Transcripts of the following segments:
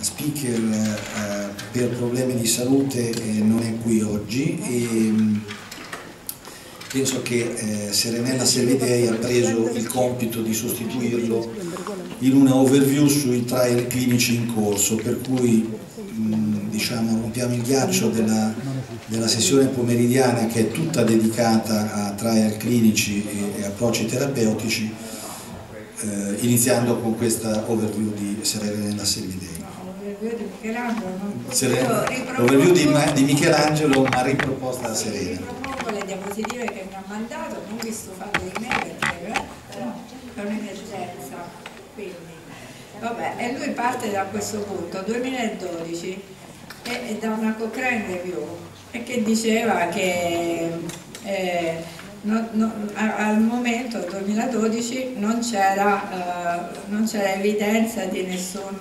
speaker eh, per problemi di salute eh, non è qui oggi e mh, penso che eh, Serenella Servidei ha preso il compito di sostituirlo in una overview sui trial clinici in corso, per cui mh, diciamo, rompiamo il ghiaccio della, della, sessione pomeridiana che è tutta dedicata a trial clinici e, e approcci terapeutici, eh, iniziando con questa overview di Serenella Servidei. L'overview di, di Michelangelo ma riproposta da Serena le diapositive che mi ha mandato, non vi sto fatto di me perché è un'emergenza. Quindi, vabbè, e lui parte da questo punto, 2012, e, e da una Cochrane Review, e che diceva che eh, no, no, al momento, 2012, non c'era eh, evidenza di nessun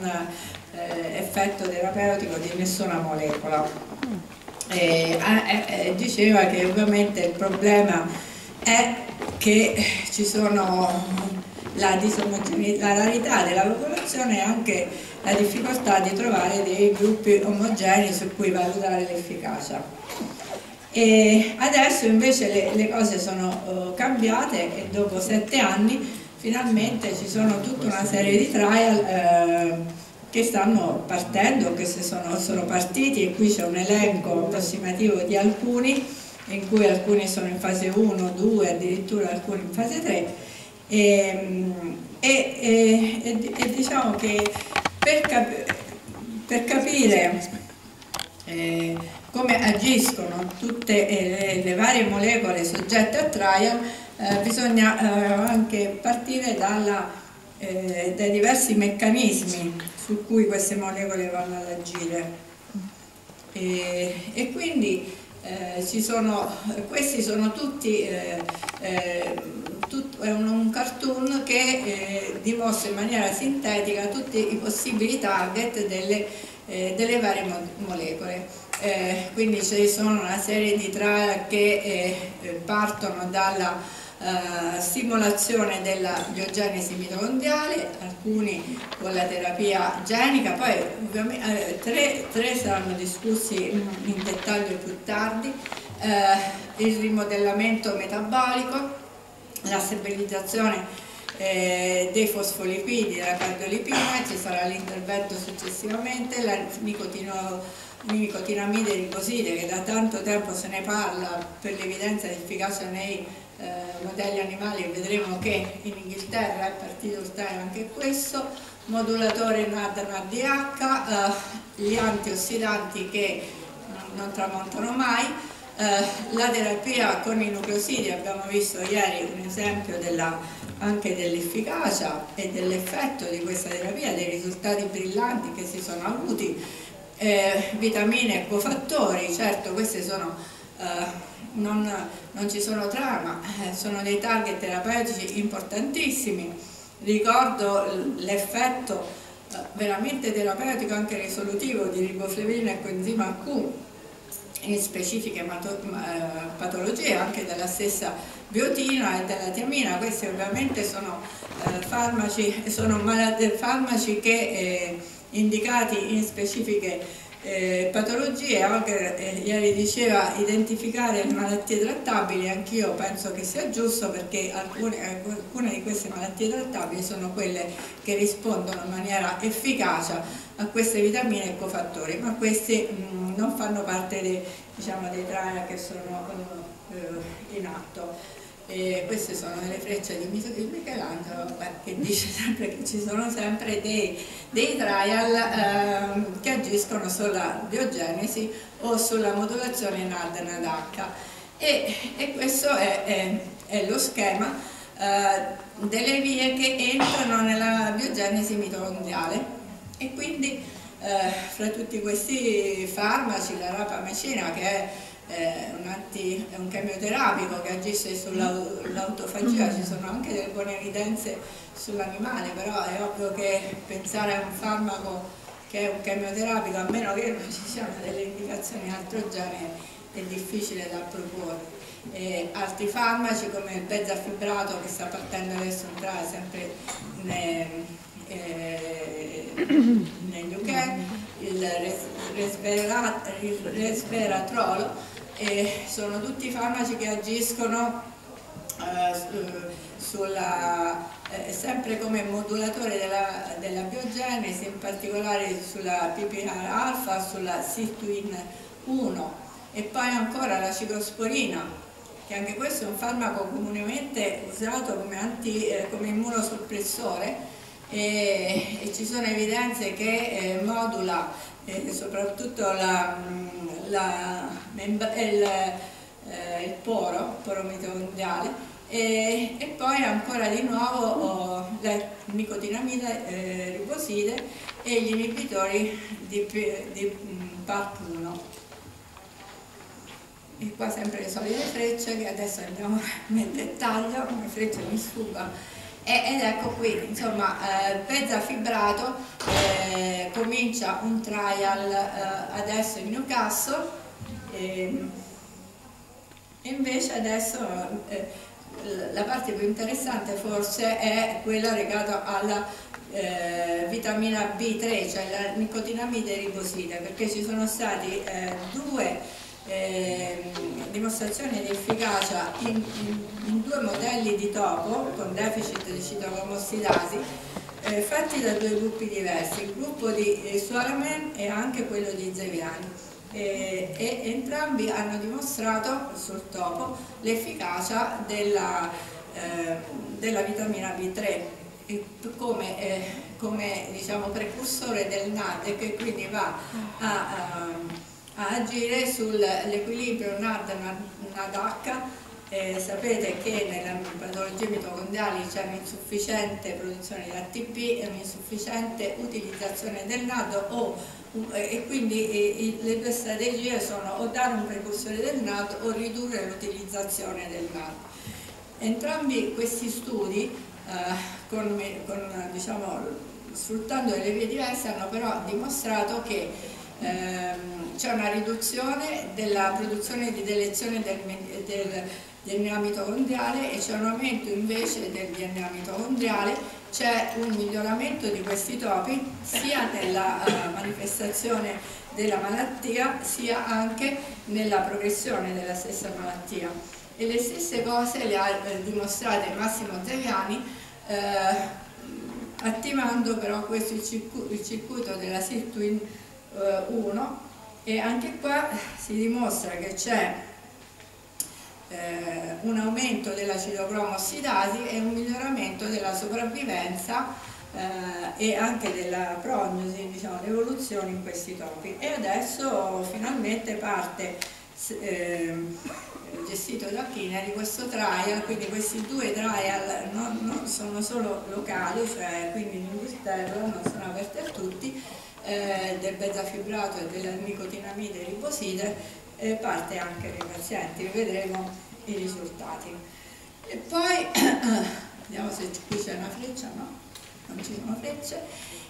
effetto terapeutico di nessuna molecola eh, eh, diceva che ovviamente il problema è che ci sono la, la rarità della popolazione e anche la difficoltà di trovare dei gruppi omogenei su cui valutare l'efficacia. E adesso invece le, le cose sono uh, cambiate e dopo sette anni finalmente ci sono tutta una serie di trial uh, che stanno partendo, che sono, sono partiti e qui c'è un elenco approssimativo di alcuni in cui alcuni sono in fase 1, 2, addirittura alcuni in fase 3 ehm, e, e, e, e diciamo che per, cap per capire eh, come agiscono tutte eh, le, varie molecole soggette a trial eh, bisogna eh, anche partire dalla, eh, dai diversi meccanismi su cui queste molecole vanno ad agire. E, e quindi eh, sono, questi sono tutti, eh, eh, tut, è un, un, cartoon che eh, dimostra in maniera sintetica tutti i possibili target delle, eh, delle varie mo molecole. Eh, quindi ci sono una serie di trial che partono dalla eh, stimolazione della biogenesi mitocondriale, alcuni con la terapia genica, poi eh, tre, tre, saranno discussi in dettaglio più tardi, eh, il rimodellamento metabolico, la stabilizzazione eh, dei fosfolipidi, della cardiolipina, ci sarà l'intervento successivamente, la nicotino, nicotinamide riposite che da tanto tempo se ne parla per l'evidenza di efficacia nei eh, modelli animali e vedremo che in Inghilterra è partito anche questo, modulatore NAD-NADH, eh, gli antiossidanti che non tramontano mai, eh, la terapia con i nucleosidi, abbiamo visto ieri un esempio della, anche dell'efficacia e dell'effetto di questa terapia, dei risultati brillanti che si sono avuti, eh, vitamine e cofattori, certo queste sono non, non ci sono trama, eh, sono dei target terapeutici importantissimi. Ricordo l'effetto eh, veramente terapeutico, anche risolutivo di riboflavina e coenzima Q in specifiche eh, patologie anche della stessa biotina e della tiamina, questi ovviamente sono farmaci, sono farmaci che eh, indicati in specifiche eh, patologie, anche eh, ieri diceva identificare le malattie trattabili, anch'io penso che sia giusto perché alcune, alcune, di queste malattie trattabili sono quelle che rispondono in maniera efficace a queste vitamine e cofattori, ma questi mh, mm, non fanno parte dei, diciamo, dei trial che sono eh, in atto. E queste sono delle frecce di Michelangelo che dice sempre che ci sono sempre dei, dei trial eh, che agiscono sulla biogenesi o sulla modulazione NAD-NADH e, e, questo è, è, è lo schema eh, delle vie che entrano nella biogenesi mitocondriale. E quindi eh, fra tutti questi farmaci la rapamecina che è è un, anti, un chemioterapico che agisce sull'autofagia, ci sono anche delle buone evidenze sull'animale, però è ovvio che pensare a un farmaco che è un chemioterapico, a meno che non ci siano delle indicazioni altro genere, è difficile da proporre. E altri farmaci come il bezafibrato che sta partendo adesso entrare sempre nei, eh, negli UK, resveratrolo, e sono tutti farmaci che agiscono eh, sulla, eh, sempre come modulatore della, della, biogenesi, in particolare sulla PPR-alfa, sulla Sirtuin 1 e poi ancora la ciclosporina che anche questo è un farmaco comunemente usato come, anti, eh, come immunosoppressore e, e, ci sono evidenze che eh, modula eh, soprattutto la, la, il, eh, il poro, poro mitocondriale e, e, poi ancora di nuovo la nicotinamide eh, riboside e gli inibitori di, di PARP1 e qua sempre le solite frecce che adesso andiamo nel dettaglio, come frecce mi sfuggono ed ecco qui, insomma, eh, Pezza Fibrato eh, comincia un trial eh, adesso in Newcastle e, e invece adesso eh, la parte più interessante forse è quella legata alla eh, vitamina B3, cioè la nicotinamide riboside, perché ci sono stati eh, due eh, dimostrazione di efficacia in, in, in, due modelli di topo con deficit di citocromossidasi eh, fatti da due gruppi diversi, il gruppo di eh, Suaramen e anche quello di Zeviani. E, e, entrambi hanno dimostrato sul topo l'efficacia della, eh, della, vitamina B3 come, eh, come diciamo, precursore del NAD che quindi va a, a a agire sull'equilibrio NAD-NADH. Eh, sapete che nelle patologie mitocondriali c'è un'insufficiente produzione di ATP e un'insufficiente utilizzazione del NAD o, eh, e quindi eh, le due strategie sono o dare un precursore del NAD o ridurre l'utilizzazione del NAD. Entrambi questi studi, eh, con, con, diciamo, sfruttando delle vie diverse, hanno però dimostrato che ehm, c'è una riduzione della produzione di delezione del, del DNA mitocondriale e c'è un aumento invece del DNA mitocondriale, c'è un miglioramento di questi topi sia nella uh, manifestazione della malattia sia anche nella progressione della stessa malattia. E le stesse cose le ha eh, dimostrate Massimo Zeviani eh, attivando però questo il circuito, della Sirtuin 1 eh, e anche qua si dimostra che c'è eh, un aumento della citocromossidasi e un miglioramento della sopravvivenza eh, e anche della prognosi, diciamo, l'evoluzione in questi topi. E adesso finalmente parte eh, gestito da Kineri questo trial, quindi questi due trial non, non sono solo locali, cioè quindi in Inghilterra non sono aperti a tutti, eh, del bezafibrato e della nicotinamide riboside eh, parte anche nei pazienti, vedremo i risultati. E poi, vediamo se qui c'è una freccia, no? Non ci sono frecce.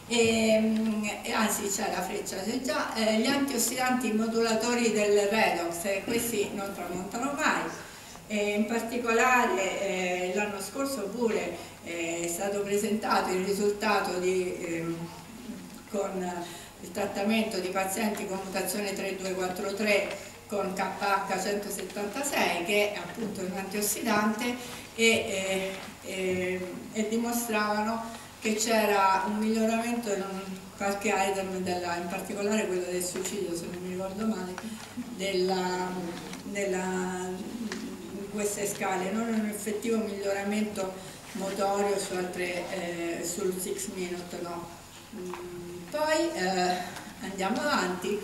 E, ehm, e anzi c'è la freccia, c'è già eh, gli antiossidanti modulatori del redox, e questi non tramontano mai. E in particolare eh, l'anno scorso pure eh, è stato presentato il risultato di ehm, con il trattamento di pazienti con mutazione 3243 con KH176 che è appunto un antiossidante e, e, e, e dimostravano che c'era un miglioramento in qualche item, della, in particolare quello del suicidio se non mi ricordo male, della, della, di queste scale, non un effettivo miglioramento motorio su altre, eh, sul 6 minute, no. Poi eh, andiamo avanti,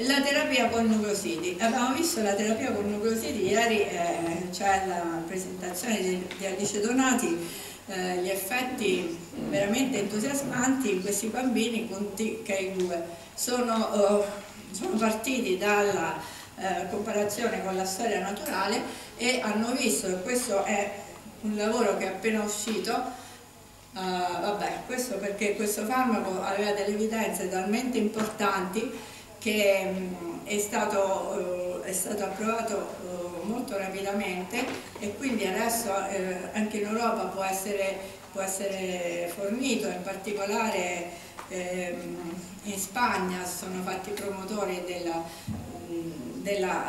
la terapia con nucleosidi. Abbiamo visto la terapia con nucleosidi ieri, eh, c'è la presentazione di, di Alice Donati, eh, gli effetti veramente entusiasmanti in questi bambini con TK2. Sono, oh, sono partiti dalla eh, comparazione con la storia naturale e hanno visto, e questo è un lavoro che è appena uscito, Uh, vabbè, questo perché questo farmaco aveva delle evidenze talmente importanti che um, è, stato, uh, è, stato, approvato uh, molto rapidamente e quindi adesso anche in Europa può essere può essere fornito, in particolare ehm, in Spagna sono fatti promotori della, della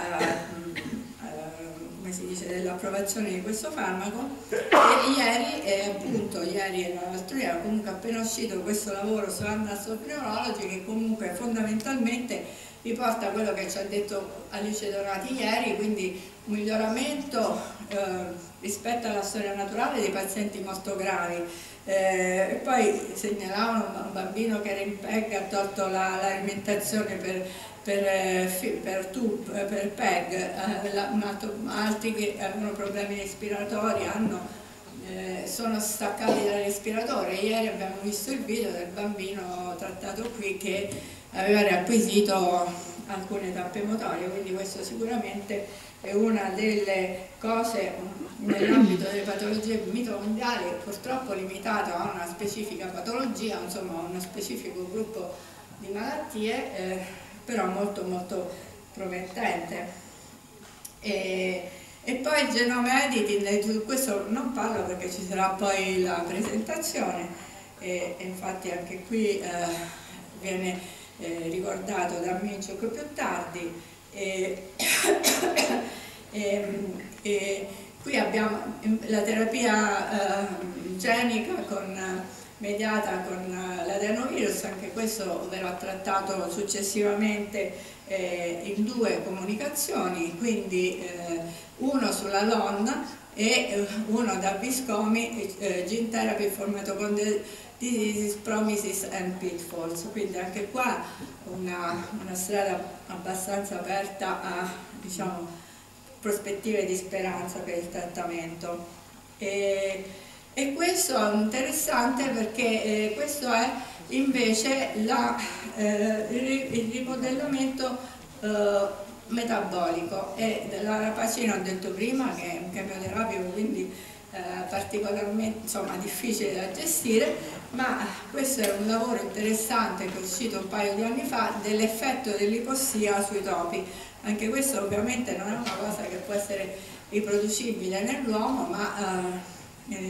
uh, dell'approvazione di questo farmaco e ieri, eh, appunto ieri e l'altro ieri, comunque appena uscito questo lavoro su Andastoprinologi che comunque fondamentalmente riporta quello che ci ha detto Alice Dorati ieri, quindi miglioramento eh, rispetto alla storia naturale dei pazienti molto gravi. Eh, e poi segnalavano un bambino che era in PEG, ha tolto l'alimentazione la, per, per, eh, per, tube, eh, per PEG, eh, altri che avevano problemi respiratori hanno eh, sono staccati dal respiratore. Ieri abbiamo visto il video del bambino trattato qui che aveva riacquisito alcune tappe motorie, quindi questo sicuramente è una delle cose nell'ambito delle patologie mitocondiali purtroppo limitato a una specifica patologia, insomma a uno specifico gruppo di malattie, eh, però molto molto promettente. E, e poi genome editing, su questo non parlo perché ci sarà poi la presentazione e, e infatti anche qui eh, viene eh, ricordato da Mincio più tardi e, e, e, qui abbiamo la terapia eh, genica con, mediata con l'adenovirus, anche questo verrà trattato successivamente eh, in due comunicazioni, quindi eh, uno sulla LON e eh, uno da Viscomi, eh, Gene Therapy for Mitochondrial Diseases, Promises and Pitfalls, quindi anche qua una, una strada abbastanza aperta a diciamo, prospettive di speranza per il trattamento. E, e questo è interessante perché eh, questo è invece la, eh, il, rimodellamento eh, metabolico e la rapacina ho detto prima che è un chemioterapico quindi eh, particolarmente insomma, difficile da gestire, ma questo è un lavoro interessante che è uscito un paio di anni fa dell'effetto dell'ipossia sui topi. Anche questo ovviamente non è una cosa che può essere riproducibile nell'uomo, ma eh,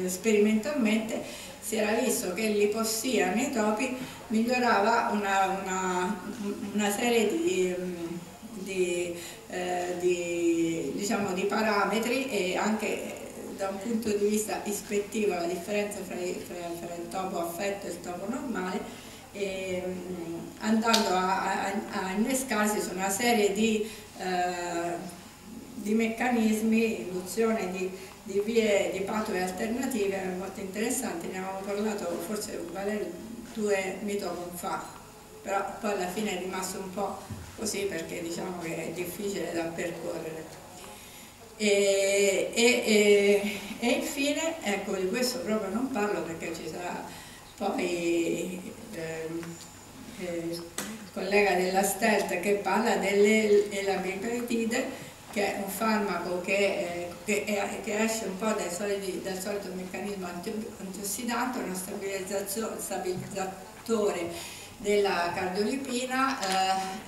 sperimentalmente si era visto che l'ipossia nei topi migliorava una, una, una serie di, di, eh, di, diciamo, di parametri e anche da un punto di vista ispettivo la differenza fra, fra, fra il topo affetto e il topo normale e, ehm, andando a, a, a, innescarsi su una serie di, eh, di meccanismi, induzione di, di vie di pathway alternative molto interessanti, ne avevamo parlato forse Valerio due mitocon fa, però poi alla fine è rimasto un po' così perché diciamo che è difficile da percorrere. E, e, e, infine, ecco di questo proprio non parlo perché ci sarà poi eh, eh, il collega della STELT che parla dell'elamiperitide che è un farmaco che, eh, che, che, esce un po' dal, soliti, dal solito meccanismo antiossidante, uno stabilizzatore della cardiolipina,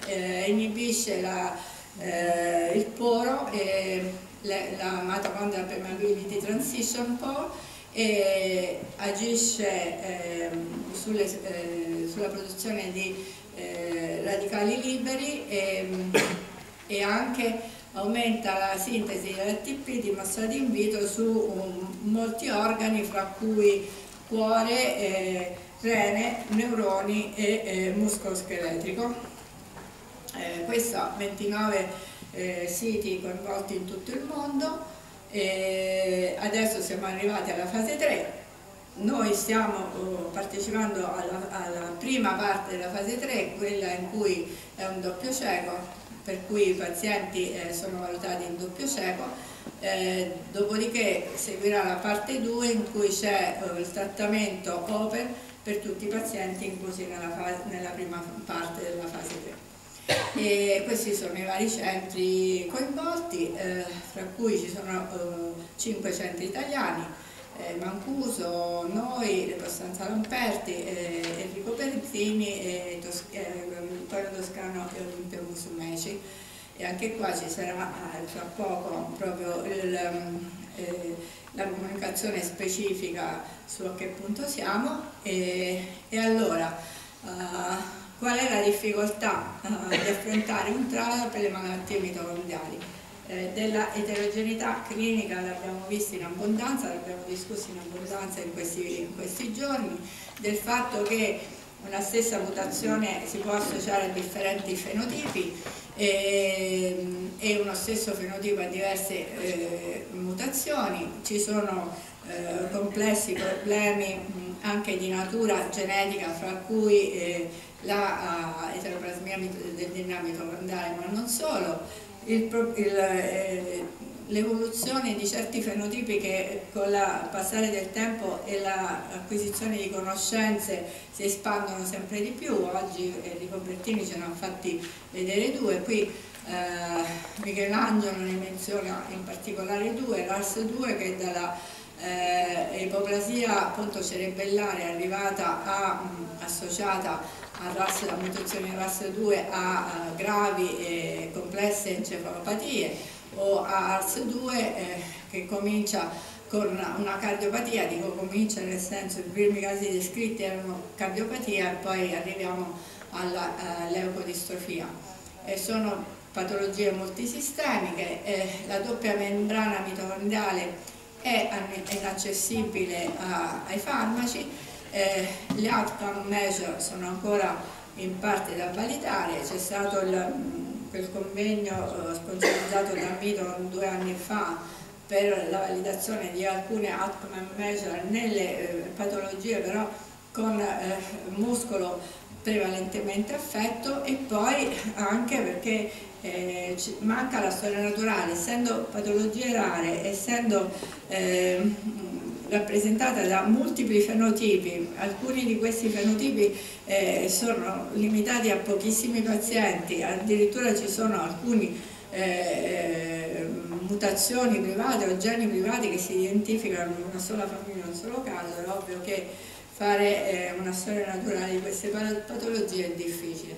eh, eh, inibisce la, eh, il poro e la mitochondrial permeability transition pore e agisce eh, sulle, eh, sulla produzione di radicali liberi e, e, anche aumenta la sintesi dell'ATP dimostrata in vitro su um, molti organi fra cui cuore, eh, rene, neuroni e eh, muscolo scheletrico. Eh, questo 29 eh, siti coinvolti in tutto il mondo. E adesso siamo arrivati alla fase 3 noi stiamo uh, partecipando alla, alla, prima parte della fase 3 quella in cui è un doppio cieco per cui i pazienti eh, sono valutati in doppio cieco eh, dopodiché seguirà la parte 2 in cui c'è uh, il trattamento open per tutti i pazienti inclusi nella, nella prima parte della fase 3 e questi sono i vari centri coinvolti, eh, fra cui ci sono eh, 5 centri italiani, eh, Mancuso, noi, Costanza Lamperti, eh, Enrico Perezzini, e E anche qua ci sarà eh, fra poco proprio il, eh, la comunicazione specifica su a che punto siamo e, e allora uh, qual è la difficoltà uh, di affrontare un trial per le malattie mitocondriali? Eh, della eterogeneità clinica l'abbiamo vista in abbondanza, l'abbiamo discusso in abbondanza in questi, in questi giorni, del fatto che una stessa mutazione si può associare a differenti fenotipi e, e uno stesso fenotipo a diverse eh, mutazioni, ci sono eh, complessi problemi mh, anche di natura genetica fra cui eh, la uh, eteroplasmia del DNA mitocondriale ma non solo, eh, l'evoluzione di certi fenotipi che con il passare del tempo e l'acquisizione di conoscenze si espandono sempre di più, oggi eh, di Cobertini ce ne hanno fatti vedere due, qui eh, Michelangelo ne menziona in particolare due, l'ARS2 che dalla eh, ipoplasia appunto cerebellare è arrivata a, mh, associata a mutazione RAS2 a uh, gravi e complesse encefalopatie o a ARS2 eh, che comincia con una cardiopatia, dico comincia nel senso i primi casi descritti erano cardiopatia e poi arriviamo all'eucodistrofia. Uh, sono patologie multisistemiche, eh, la doppia membrana mitocondriale è inaccessibile a, ai farmaci eh, gli outcome measure sono ancora in parte da validare, c'è stato il, quel convegno eh, sponsorizzato da Mito due anni fa per la validazione di alcune outcome measure nelle eh, patologie però con eh, muscolo prevalentemente affetto e poi anche perché eh, manca la storia naturale, essendo patologie rare, essendo eh, rappresentata da multipli fenotipi, alcuni di questi fenotipi eh, sono limitati a pochissimi pazienti, addirittura ci sono alcuni eh, mutazioni private o geni privati che si identificano in una sola famiglia, in un solo caso, è ovvio che fare eh, una storia naturale di queste patologie è difficile.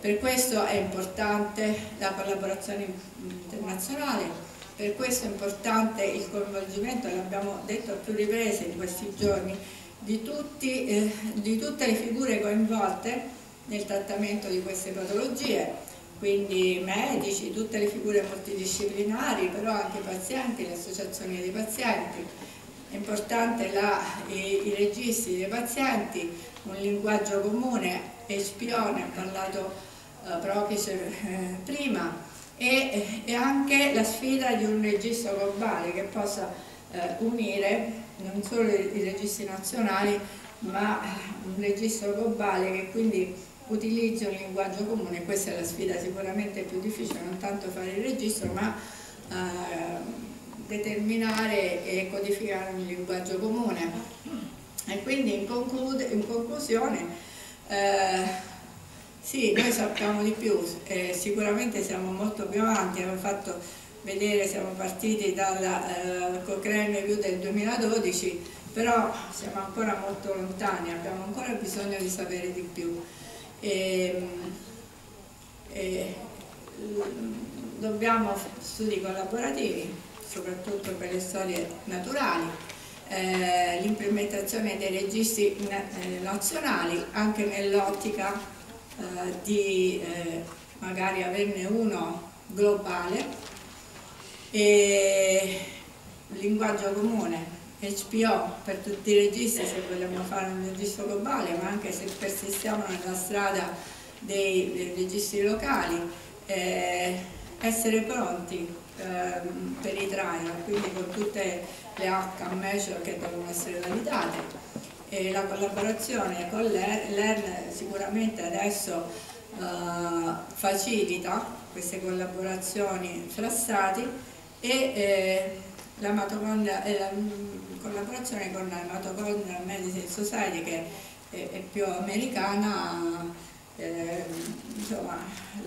Per questo è importante la collaborazione internazionale, per questo è importante il coinvolgimento, l'abbiamo detto a più riprese in questi giorni, di, tutti, eh, di tutte le figure coinvolte nel trattamento di queste patologie, quindi medici, tutte le figure multidisciplinari, però anche i pazienti, le associazioni dei pazienti. È importante la, i, i, registri dei pazienti, un linguaggio comune, SPO, ne ha parlato eh, Prokic eh, prima, e, e anche la sfida di un registro globale che possa eh, unire non solo i, i registri nazionali ma un registro globale che quindi utilizzi un linguaggio comune, questa è la sfida sicuramente più difficile, non tanto fare il registro ma eh, determinare e codificare un linguaggio comune. E quindi in, in conclusione eh, sì, noi sappiamo di più, eh, sicuramente siamo molto più avanti, abbiamo fatto vedere, siamo partiti dalla eh, Cochrane Review del 2012, però siamo ancora molto lontani, abbiamo ancora bisogno di sapere di più. E, ehm, e, dobbiamo studi collaborativi, soprattutto per le storie naturali, eh, l'implementazione dei registri eh, nazionali anche nell'ottica eh, di eh, magari averne uno globale e linguaggio comune HPO per tutti i registri se vogliamo fare un registro globale ma anche se persistiamo nella strada dei, dei registri locali eh, essere pronti eh, per i trial quindi con tutte le H measure che devono essere validate e la collaborazione con l'ERN sicuramente adesso uh, facilita queste collaborazioni fra stati e eh, la, eh, la collaborazione con la Mitochondrial Medicine Society che è, è più americana eh, insomma,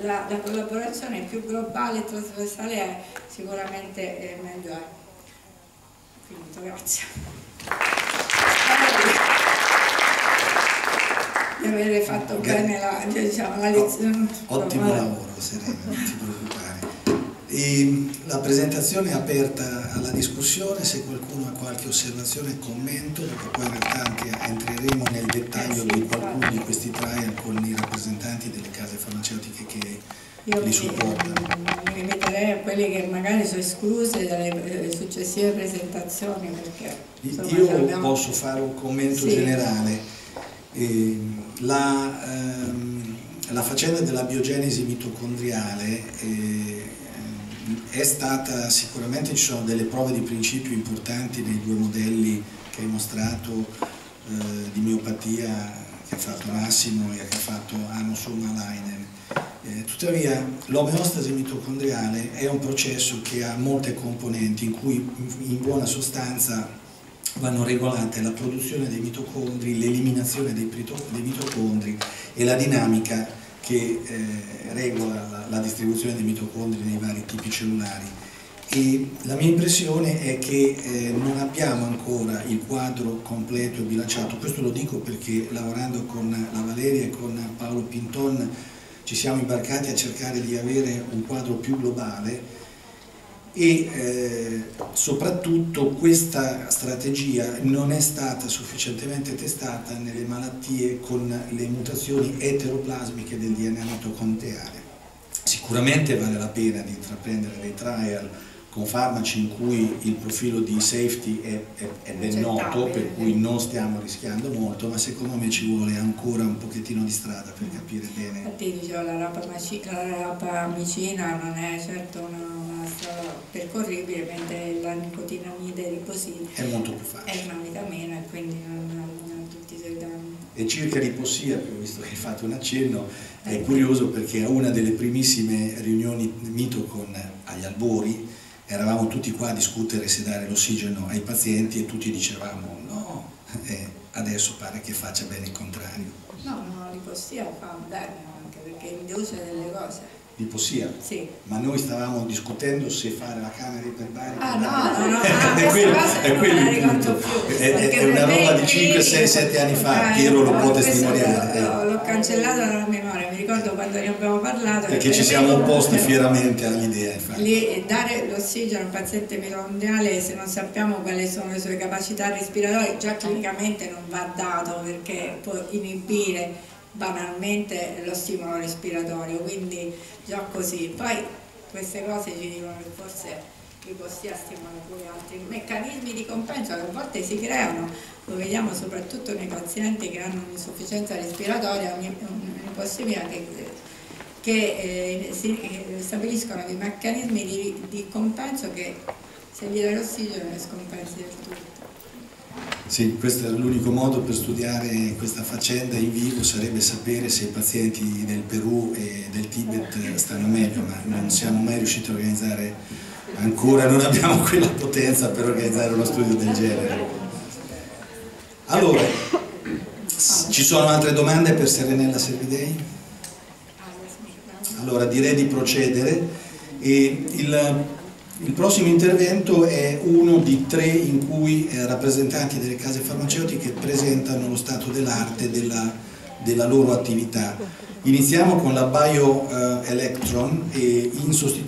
la, la, collaborazione più globale e trasversale è sicuramente è meglio è. Grazie di avere fatto Gra bene la, diciamo, la lezione. Ottimo lavoro, Serena, non ti preoccupare. E la presentazione è aperta alla discussione, se qualcuno ha qualche osservazione e commento, perché poi in realtà anche entreremo nel dettaglio di qualcuno di questi trial con i rappresentanti delle case farmaceutiche che Io li supportano. mi rimetterei a quelle che magari sono escluse dalle eh, successive presentazioni perché insomma, Io l'abbiamo- posso fare un commento Sì. generale. La, ehm, la faccenda della biogenesi mitocondriale eh, è stata sicuramente ci sono delle prove di principio importanti nei due modelli che hai mostrato eh, di miopatia che ha fatto Massimo e che ha fatto Anno Suomalainen. Eh, tuttavia l'omeostasi mitocondriale è un processo che ha molte componenti in cui in buona sostanza vanno regolate la produzione dei mitocondri, l'eliminazione dei, dei mitocondri e la dinamica che eh, regola la, la distribuzione dei mitocondri nei vari tipi cellulari. E la mia impressione è che eh, non abbiamo ancora il quadro completo e bilanciato, questo lo dico perché lavorando con la Valeria e con Paolo Pinton ci siamo imbarcati a cercare di avere un quadro più globale e eh, soprattutto questa strategia non è stata sufficientemente testata nelle malattie con le mutazioni eteroplasmiche del DNA mitocondriale. Sicuramente vale la pena di intraprendere dei trial con farmaci in cui il profilo di safety è, è- è ben noto, per cui non stiamo rischiando molto, ma secondo me ci vuole ancora un pochettino di strada per capire bene. Infatti dicevo, la rapamaci- la rapamicina non è certo una, percorribile, mentre la nicotinamide riposina È molto più è facile. una vitamina e quindi non, non ha tutti i suoi danni. E circa l'ipossia, visto che hai fatto un accenno, è curioso perché a una delle primissime riunioni mito con agli albori eravamo tutti qua a discutere se dare l'ossigeno ai pazienti e tutti dicevamo no, e adesso pare che faccia bene il contrario. No, no, l'ipossia fa bene anche perché induce delle cose. L'ipossia. Sì. Ma noi stavamo discutendo se fare la camera iperbarica. Ah no, no, no, è quello, è quello il punto. più, È, è- è una roba di il 5, 6, 7 anni fa, Eh, Piero lo può testimoniare. L'ho, l'ho cancellato dalla memoria, mi ricordo quando ne abbiamo parlato. Perché ci siamo opposti fieramente all'idea. Lì, dare l'ossigeno al paziente mitocondriale se non sappiamo quali sono le sue capacità respiratorie già clinicamente non va dato perché può inibire banalmente lo stimolo respiratorio, quindi già così. Poi queste cose ci dicono che forse l'ipossia stimola pure altri meccanismi di compenso che a volte si creano, lo vediamo soprattutto nei pazienti che hanno un'insufficienza respiratoria, un'ipossimia che che eh, si eh, stabiliscono dei meccanismi di, di compenso che se gli dai l'ossigeno le scompensi del tutto. Sì, questo è l'unico modo per studiare questa faccenda in vivo sarebbe sapere se i pazienti del Perù e del Tibet stanno meglio, ma non siamo mai riusciti a organizzare, ancora non abbiamo quella potenza per organizzare uno studio del genere. Allora, ci sono altre domande per Serenella Servidei? Allora direi di procedere e il, il prossimo intervento è uno di tre in cui eh, rappresentanti delle case farmaceutiche presentano lo stato dell'arte della, della loro attività. Iniziamo con la BioElectron e in sostituzione